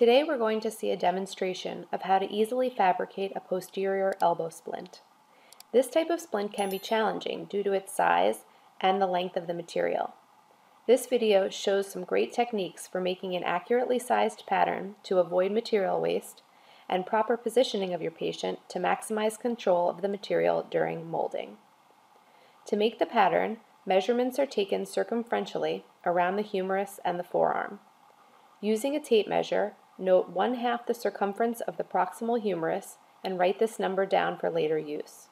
Today we're going to see a demonstration of how to easily fabricate a posterior elbow splint. This type of splint can be challenging due to its size and the length of the material. This video shows some great techniques for making an accurately sized pattern to avoid material waste and proper positioning of your patient to maximize control of the material during molding. To make the pattern, measurements are taken circumferentially around the humerus and the forearm. Using a tape measure, note one half the circumference of the proximal humerus and write this number down for later use.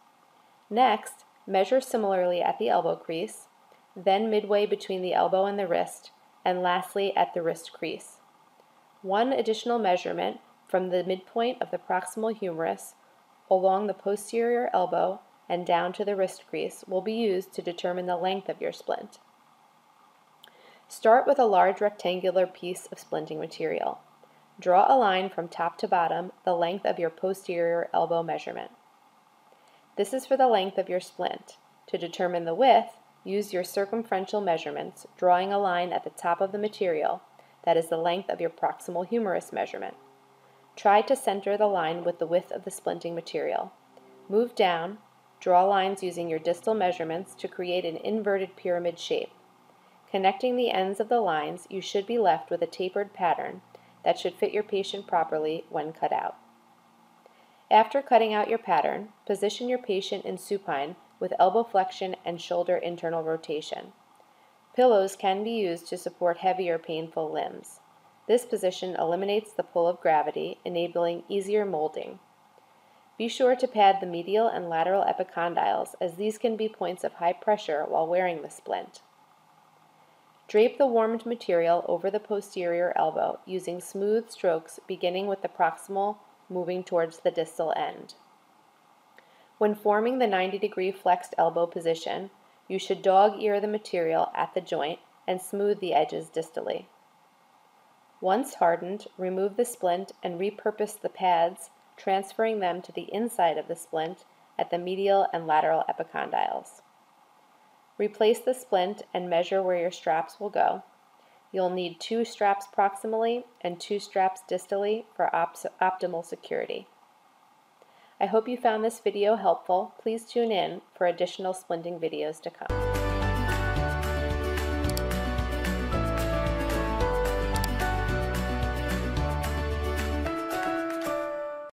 Next, measure similarly at the elbow crease, then midway between the elbow and the wrist, and lastly at the wrist crease. One additional measurement from the midpoint of the proximal humerus along the posterior elbow and down to the wrist crease will be used to determine the length of your splint. Start with a large rectangular piece of splinting material. Draw a line from top to bottom the length of your posterior elbow measurement. This is for the length of your splint. To determine the width, use your circumferential measurements, drawing a line at the top of the material that is the length of your proximal humerus measurement. Try to center the line with the width of the splinting material. Move down, draw lines using your distal measurements to create an inverted pyramid shape. Connecting the ends of the lines, you should be left with a tapered pattern that should fit your patient properly when cut out. After cutting out your pattern, position your patient in supine with elbow flexion and shoulder internal rotation. Pillows can be used to support heavier painful limbs. This position eliminates the pull of gravity, enabling easier molding. Be sure to pad the medial and lateral epicondyles as these can be points of high pressure while wearing the splint. Drape the warmed material over the posterior elbow using smooth strokes beginning with the proximal moving towards the distal end. When forming the 90 degree flexed elbow position, you should dog ear the material at the joint and smooth the edges distally. Once hardened, remove the splint and repurpose the pads, transferring them to the inside of the splint at the medial and lateral epicondyles. Replace the splint and measure where your straps will go. You'll need two straps proximally and two straps distally for op optimal security. I hope you found this video helpful. Please tune in for additional splinting videos to come.